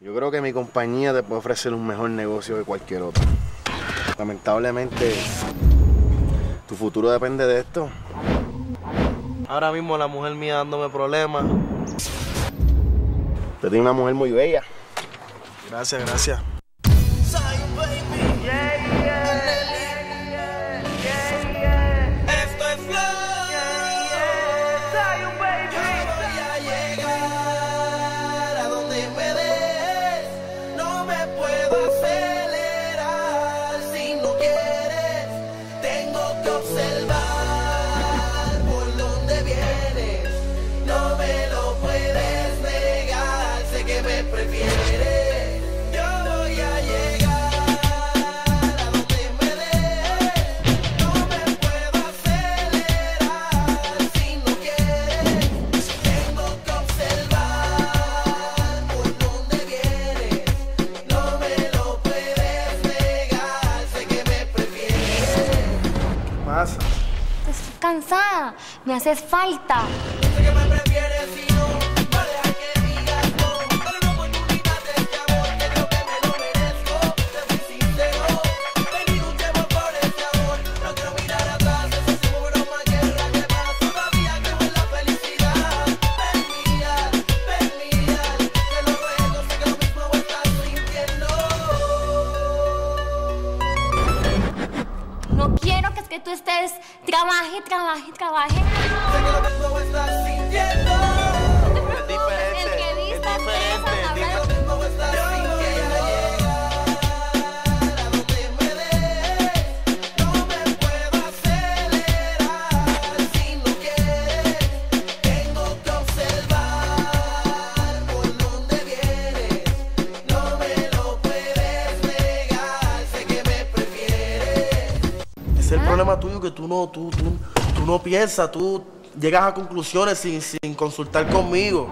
Yo creo que mi compañía te puede ofrecer un mejor negocio que cualquier otro. Lamentablemente, tu futuro depende de esto. Ahora mismo la mujer mía dándome problemas. Usted tiene una mujer muy bella. Gracias, gracias. cansada, me haces falta. que tú estés, trabaje, trabaje, trabaje. tuyo que tú no, tú, tú, tú no piensas, tú llegas a conclusiones sin, sin consultar conmigo.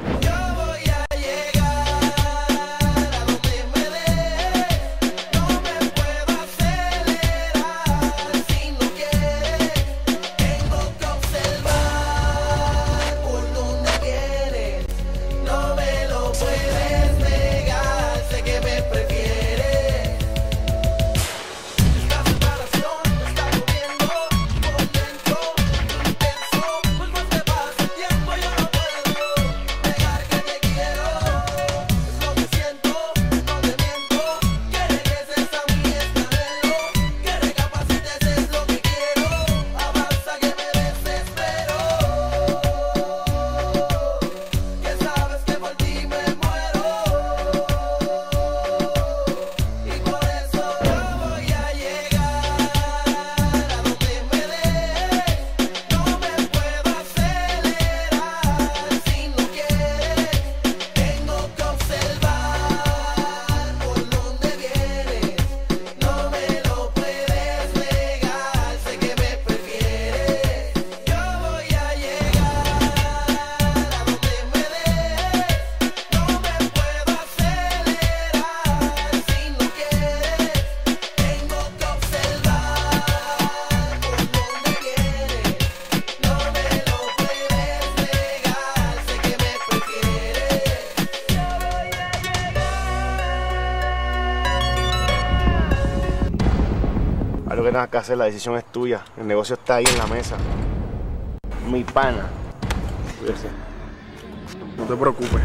Lo que tengas que hacer, la decisión es tuya. El negocio está ahí en la mesa. Mi pana. Cuídese. No te preocupes.